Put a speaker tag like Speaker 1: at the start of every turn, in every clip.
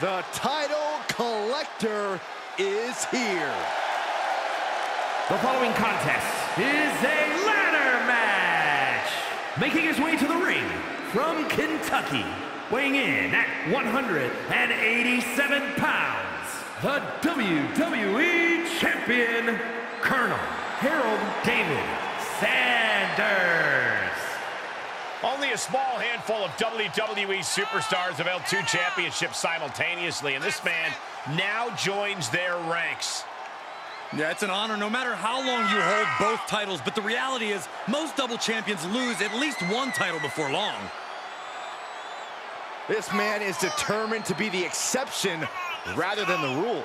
Speaker 1: The title collector is here.
Speaker 2: The following contest is a ladder match. Making his way to the ring from Kentucky, weighing in at 187 pounds, the WWE Champion, Colonel Harland David Sanders.
Speaker 3: Only a small handful of WWE superstars have held two championships simultaneously, and this man now joins their ranks.
Speaker 4: Yeah, it's an honor no matter how long you hold both titles, but the reality is most double champions lose at least one title before long.
Speaker 1: This man is determined to be the exception rather than the rule.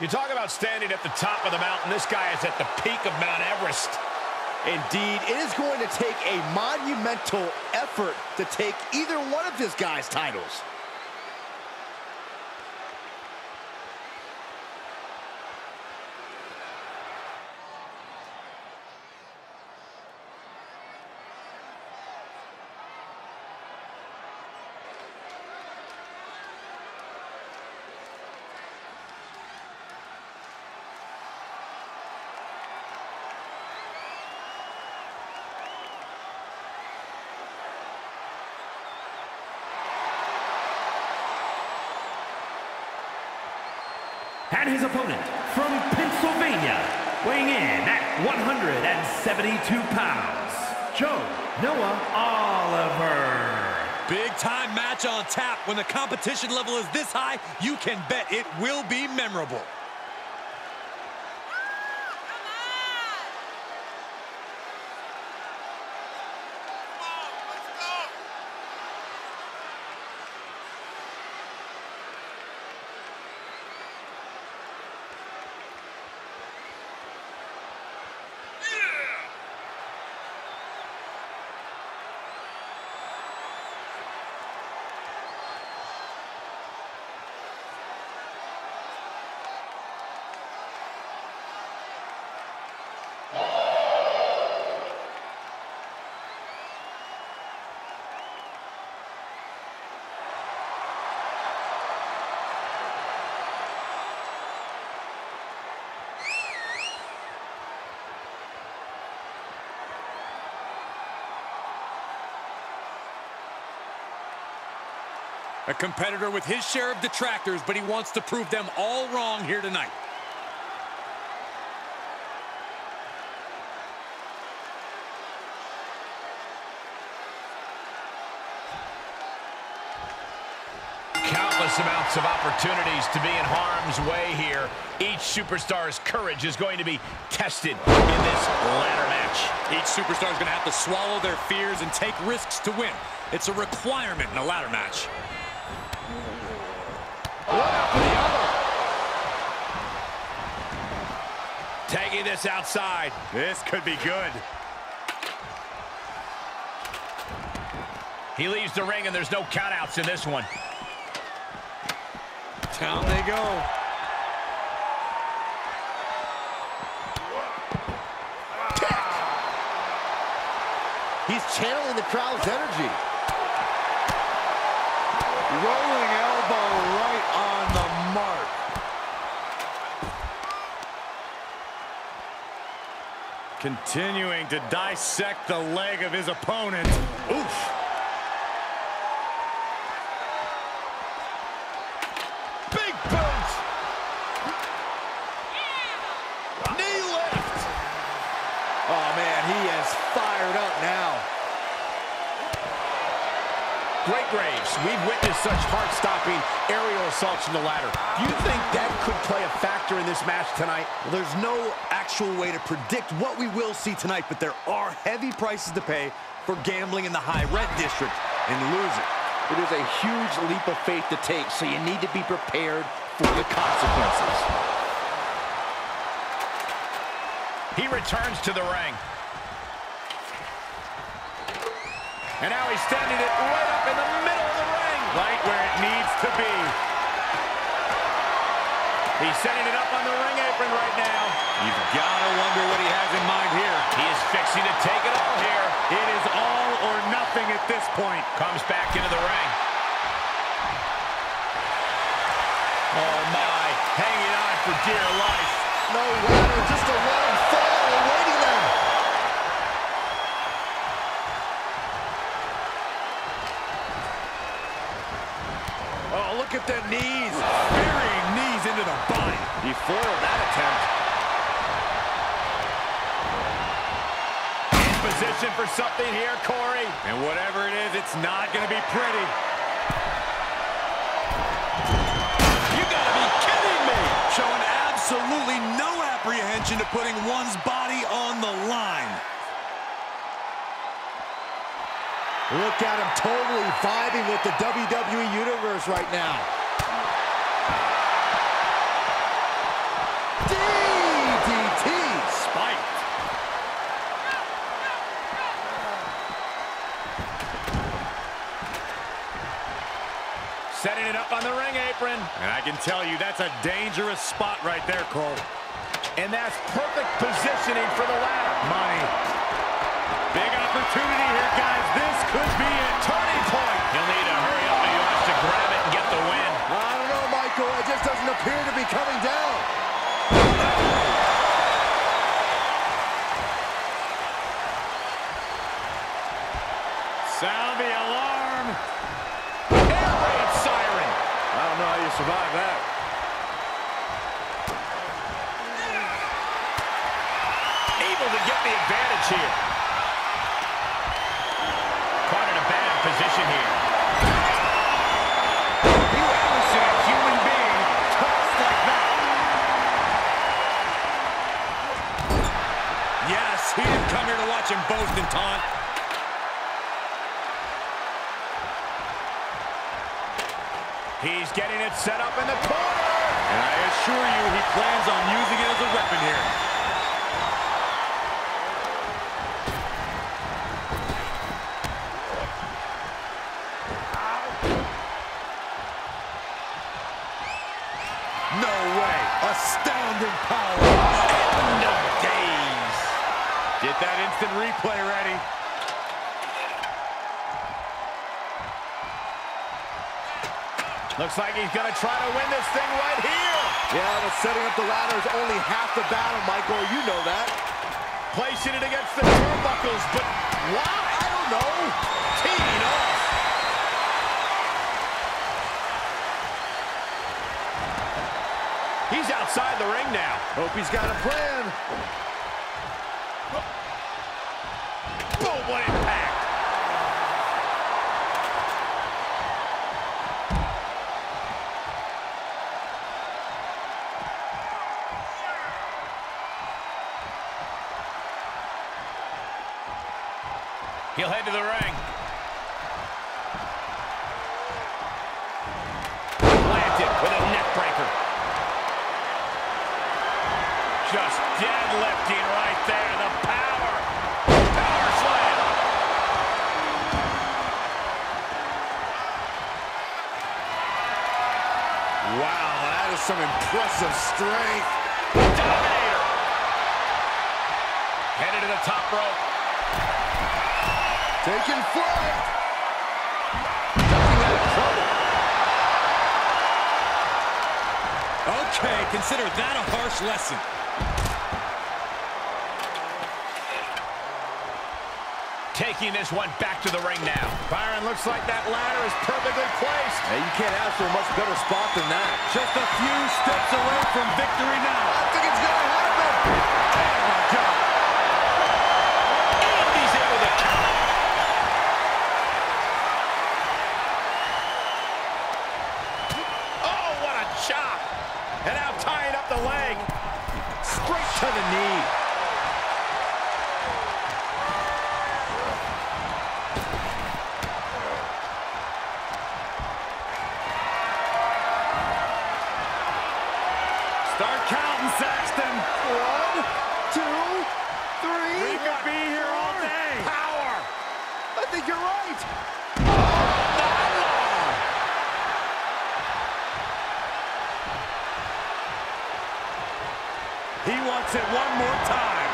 Speaker 3: You talk about standing at the top of the mountain. This guy is at the peak of Mount Everest.
Speaker 1: Indeed, it is going to take a monumental effort to take either one of this guy's titles.
Speaker 2: And his opponent from Pennsylvania, weighing in at 172 pounds, Joe Noah Oliver.
Speaker 4: Big time match on tap. When the competition level is this high, you can bet it will be memorable. A competitor with his share of detractors, but he wants to prove them all wrong here tonight.
Speaker 3: Countless amounts of opportunities to be in harm's way here. Each superstar's courage is going to be tested in this ladder match.
Speaker 4: Each superstar is going to have to swallow their fears and take risks to win. It's a requirement in a ladder match.
Speaker 3: One after the other. Tagging this outside.
Speaker 4: This could be good.
Speaker 3: He leaves the ring, and there's no countouts in this one.
Speaker 4: Down they go.
Speaker 1: He's channeling the crowd's energy.
Speaker 5: Rolling elbow right on the mark.
Speaker 4: Continuing to dissect the leg of his opponent. Oof.
Speaker 1: Big boot. Knee lift. Oh, man, he is fired up now.
Speaker 3: Great Graves, we've witnessed such heart-stopping aerial assaults in the ladder. Do you think that could play a factor in this match tonight?
Speaker 1: Well, there's no actual way to predict what we will see tonight, but there are heavy prices to pay for gambling in the high red district and losing. It is a huge leap of faith to take, so you need to be prepared for the consequences.
Speaker 3: He returns to the ring. And now he's standing it right up in the middle of the ring.
Speaker 4: Right where it needs to be.
Speaker 3: He's setting it up on the ring apron right now.
Speaker 4: You've got to wonder what he has in mind here.
Speaker 3: He is fixing to take it all here.
Speaker 4: It is all or nothing at this point.
Speaker 3: Comes back into the ring. Oh, my. Hanging on for dear life.
Speaker 1: No ladder, just a let him fall, awaiting them.
Speaker 4: Oh, look at the knees. Burying knees into the body.
Speaker 6: He foiled that attempt.
Speaker 3: In position for something here, Corey.
Speaker 4: And whatever it is, it's not going to be pretty.
Speaker 3: You gotta be kidding me.
Speaker 4: Showing absolutely no apprehension to putting one's body on the line.
Speaker 1: Look at him totally vibing with the WWE Universe right now.
Speaker 3: It up on the ring apron.
Speaker 4: And I can tell you, that's a dangerous spot right there, Cole.
Speaker 3: And that's perfect positioning for the ladder.
Speaker 4: Money. Big opportunity here, guys. This could be a turning point.
Speaker 3: He'll need to hurry up if he wants to grab it and get the win.
Speaker 1: I don't know, Michael. It just doesn't appear to be coming down.
Speaker 4: Sound the alarm.
Speaker 1: Survive that.
Speaker 3: Able to get the advantage here. Caught in a bad position here.
Speaker 4: You ever seen a human being tossed like that? Yes, he didn't come here to watch him boast and taunt.
Speaker 3: He's getting it set up in the corner.
Speaker 4: And I assure you, he plans on using it as a weapon here.
Speaker 1: No way. Astounding power.
Speaker 4: End of days. Get that instant replay
Speaker 3: Looks like he's going to try to win this thing right here.
Speaker 1: Yeah, but setting up the ladder is only half the battle, Michael. You know that.
Speaker 3: Placing it against the turnbuckles, but why?
Speaker 1: I don't know.
Speaker 3: Teeing off. He's outside the ring now.
Speaker 1: Hope he's got a plan.
Speaker 3: Boom, what He'll head to the ring. Planted with a neck breaker. Just deadlifting right there. The power. Power slam.
Speaker 1: Wow, that is some impressive strength.
Speaker 3: Dominator. Headed to the top rope.
Speaker 1: Taking flight. Ducking out of trouble.
Speaker 4: Okay, consider that a harsh lesson.
Speaker 3: Taking this one back to the ring now. Byron looks like that ladder is perfectly placed.
Speaker 1: Hey, you can't ask for a much better spot than that.
Speaker 4: Just a few steps away from victory now.
Speaker 1: I think it's gonna happen.
Speaker 4: Oh, my God. It one more time.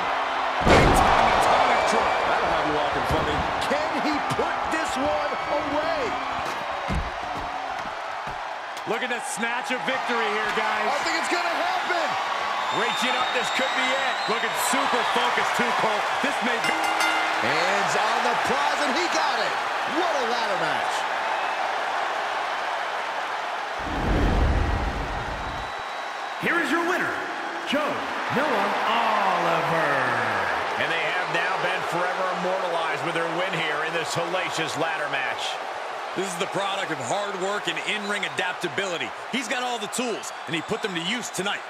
Speaker 4: Big time atomic drop.
Speaker 1: That'll have you walking funny. Can he put this one away?
Speaker 4: Looking to snatch a victory here, guys.
Speaker 1: I think it's going to happen.
Speaker 3: Reaching up, this could be it.
Speaker 4: Looking super focused too, Cole. This may be...
Speaker 1: Hands on the prize, and he got it. What a ladder match.
Speaker 2: Here is your Noah Oliver.
Speaker 3: And they have now been forever immortalized with their win here in this hellacious ladder match.
Speaker 4: This is the product of hard work and in-ring adaptability. He's got all the tools, and he put them to use tonight.